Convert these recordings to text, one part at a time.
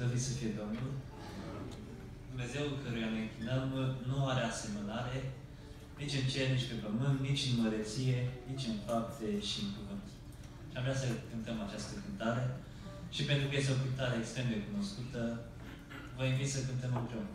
Slăvit să fie Domnul! Dumnezeu căruia ne închinăm nu are asemănare nici în cer, nici pe pământ, nici în măreție, nici în fapte și în cuvânt. Și am vrea să cântăm această cântare și pentru că este o cântare extrem de cunoscută, vă invit să cântăm împreună.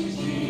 Jesus.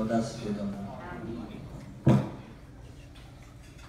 Rodasse, Jordão.